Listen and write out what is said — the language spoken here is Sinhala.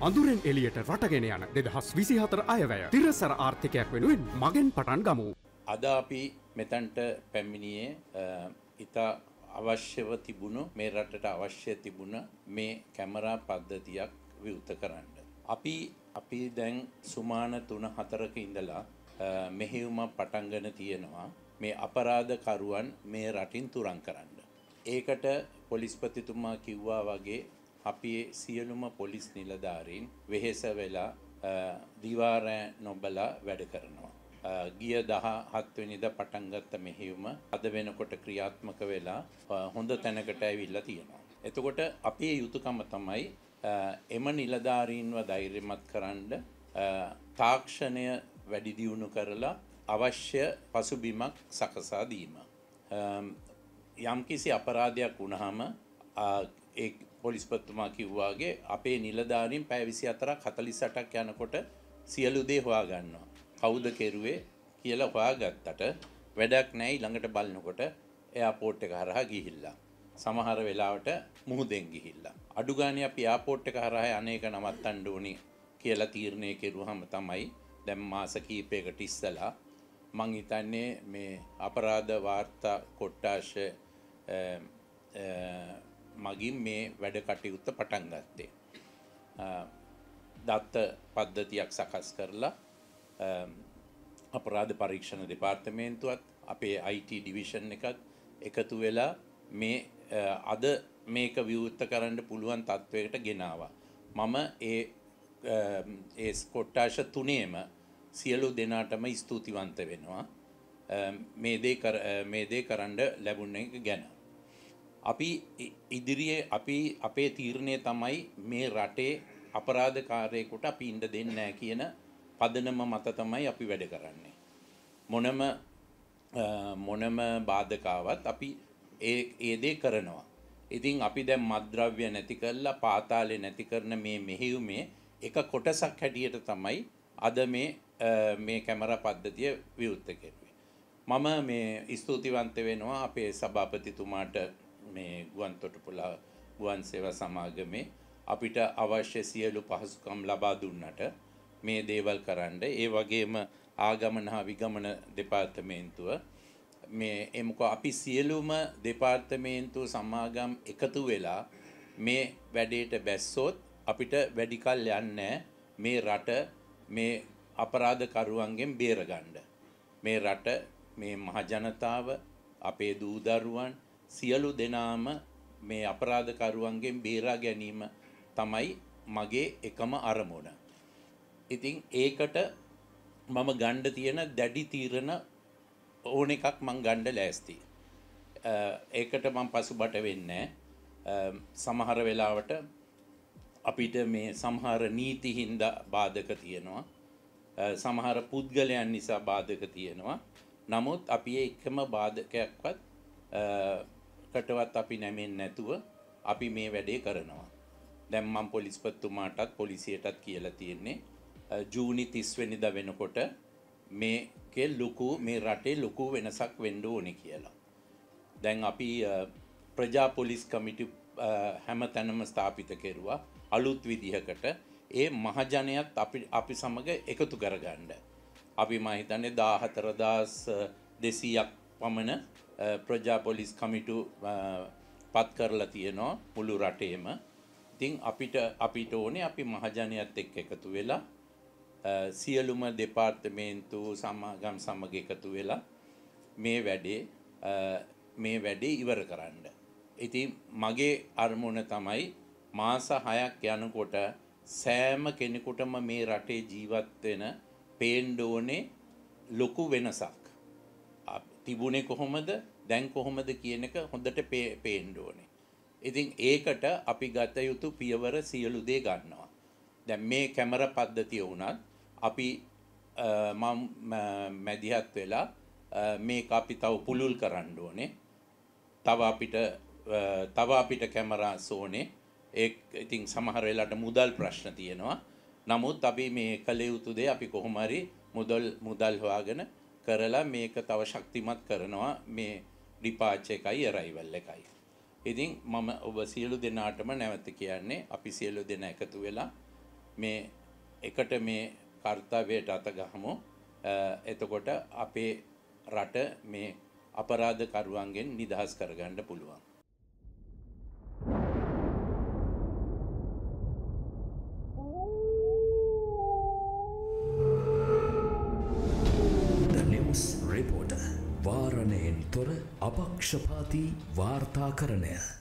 අඳුරෙන් එලියට රටගෙන යන දෙදහස් විසිහතර අයවැය තිරසර ආර්ථිකයක් වෙනුවෙන් මගෙන් පටන් ගමු. අද අපි මෙතැන්ට පැමිණියේ ඉතා අවශ්‍යව තිබුණු මේ රටට අවශ්‍ය තිබුණ මේ කැමරා පද්ධතියක් විවෘත කරන්න. අපි අපි දැන් සුමාන තුන හතරක ඉඳලා මෙහෙවුමක් පටන්ගෙන තියෙනවා මේ අපරාධකරුවන් මේ රටින් තුරන් කරන්න. ඒකට පොලිස්පතිතුමා කිව්වා වගේ අපි සියලුම පොලිස් නිලධාරීන් වෙහෙස වෙලා දිවාරෑ නොබලා වැඩ කරනවා. ගිය දහ හත්වනිද පටන්ගත්ත මෙහෙවුම අද වෙනකොට ක්‍රියාත්මක වෙලා හොඳ තැනකට ඇවිල්ලා තියෙනවා. එතකොට අපේ යුතුකම තමයි එම නිලධාරීන්ව ධෛර්යමත් කරන්න තාක්ෂණය වැඩි දියුණු කරලා අවශ්‍ය පසුබිමක් සකසා දීම. යම්කිසි අපරාධයක් වුණාම ඒ පොලිස්පතිතුමා කිව්වාගේ අපේ නිලධාරීන් පැය 24ක් 48ක් යනකොට සියලු දේ හොයාගන්නවා. කවුද කෙරුවේ කියලා හොයාගත්තට වැඩක් නැහැ ළඟට බලනකොට එයාපෝට් එක හරහා ගිහිල්ලා. සමහර වෙලාවට මුහුදෙන් ගිහිල්ලා. අඩු ගානේ අපි එයාපෝට් එක හරහා අනේක නවත්තන්න ඕනි කියලා තීරණය කෙරුවහම තමයි දැන් මාස කීපයකට ඉස්සලා මං හිතන්නේ මේ අපරාධ වාර්තා කොට්ටාශ මගින් මේ වැඩ කටයුත්ත පටන් ගත්තේ. දත්ත පද්ධතියක් සකස් කරලා අපරාධ පරීක්ෂණ දෙපාර්තමේන්තුවත් අපේ IT ඩිවිෂන් එකත් එකතු වෙලා මේ අද මේක විවෘත කරන්න පුළුවන් තත්ත්වයකට ගෙනවා. මම ඒ ඒ කොට්ටාශ තුනේම සියලු දෙනාටම ස්තුතිවන්ත වෙනවා. මේ දේ කරන්න ලැබුණ එක ගැන. අපි ඉදිරියේ අපි අපේ තීරණය තමයි මේ රටේ අපරාධකාරයෙකුට අපි ඉන්න දෙන්නේ නැහැ කියන පදනම මත තමයි අපි වැඩ කරන්නේ. මොනම මොනම බාධකාවත් අපි ඒ ඒ දේ කරනවා. ඉතින් අපි දැන් මද්ද්‍රව්‍ය නැති කරලා පාතාලේ නැති කරන මේ මෙහෙයුමේ එක කොටසක් හැටියට තමයි අද මේ මේ කැමරා පද්ධතිය විවෘත කෙරුවේ. මම මේ ස්තුතිවන්ත වෙනවා අපේ සභාපතිතුමාට මේ ගුවන් තොටුපොළ ගුවන් සේවා සමාගමේ අපිට අවශ්‍ය සියලු පහසුකම් ලබා දුන්නට මේ දේවල් කරන්න ඒ වගේම ආගමන හා විගමන දෙපාර්තමේන්තුව මේ එමක අපි සියලුම දෙපාර්තමේන්තු සමාගම් එකතු වෙලා මේ වැඩේට බැස්සොත් අපිට වැඩිකල් යන්නේ මේ රට මේ අපරාධකරුවන්ගෙන් බේරගන්න. මේ රට මේ මහජනතාව අපේ දූදරුවන් සියලු දෙනාම මේ අපරාධකරුවන්ගෙන් බේරා ගැනීම තමයි මගේ එකම අරමුණ. ඉතින් ඒකට මම ගණ්ඩ තියෙන දැඩි තීරණ ඕන එකක් මං ගණ්ඩ ලෑස්ති. ඒකට මං පසු බට වෙන්න සමහර වෙලාවට අපිට මේ සමහර නීති හින්ද බාධක තියෙනවා. සමහර පුද්ගලයන් නිසා බාධක තියෙනවා. නමුත් අපි එකම බාධකයක්වත් කටවත් අපි නැමෙන් නැතුව අපි මේ වැඩේ කරනවා. දැන් මම පොලිස්පතිතුමාටත් පොලිසියටත් කියලා තියෙන්නේ ජූනි 30 වෙනිදා වෙනකොට මේකේ ලොකු මේ රටේ ලොකු වෙනසක් වෙන්න ඕනේ කියලා. දැන් අපි ප්‍රජා පොලිස් කමිටු හැම තැනම ස්ථාපිත කෙරුවා අලුත් විදිහකට ඒ මහජනයත් අපි අපි සමග එකතු කරගන්න. අපි මම හිතන්නේ 14200ක් පමණ ප්‍රජා පොලිස් කමිටු පත් කරලා තියෙනවා මුළු රටේම. ඉතින් අපිට අපිට ඕනේ අපි මහජනයත් එක්ක එකතු වෙලා සියලුම දෙපාර්තමේන්තු සමාගම් සමග එකතු වෙලා මේ වැඩේ මේ වැඩේ ඉවර කරන්න. ඉතින් මගේ අරමුණ තමයි මාස 6ක් යනකොට සෑම කෙනෙකුටම මේ රටේ ජීවත් වෙන පේන්න ඕනේ ලොකු වෙනසක්. තිබුණේ කොහොමද දැන් කොහොමද කියන එක හොඳට පේන්න ඕනේ. ඉතින් ඒකට අපි ගත යුතු පියවර සියලු දේ ගන්නවා. දැන් මේ කැමර පද්ධතිය වුණත් අපි මම මැදිහත් වෙලා මේක අපි තව පුළුල් කරන්න ඕනේ. තව අපිට තව අපිට කැමරාස් ඕනේ. ඒ ඉතින් සමහර වෙලාවට මුදල් ප්‍රශ්න තියෙනවා. නමුත් අපි මේ කළ යුතු දේ අපි කොහොම හරි මුදල් මුදල් හොයාගෙන කරලා මේක තව ශක්තිමත් කරනවා මේ ඩිපාච් එකයි අරයිවල් එකයි. ඉතින් මම ඔබ සියලු දෙනාටම නැවත කියන්නේ අපි සියලු දෙනා එකතු වෙලා මේ එකට මේ කර්තවයට අතගහමු එතකොට අපේ රට මේ අපරාධකරුවන්ගෙන් නිදහස් කරගන්න පුළුවන්. තොර අපක්ෂපාති වාර්තාකරණය.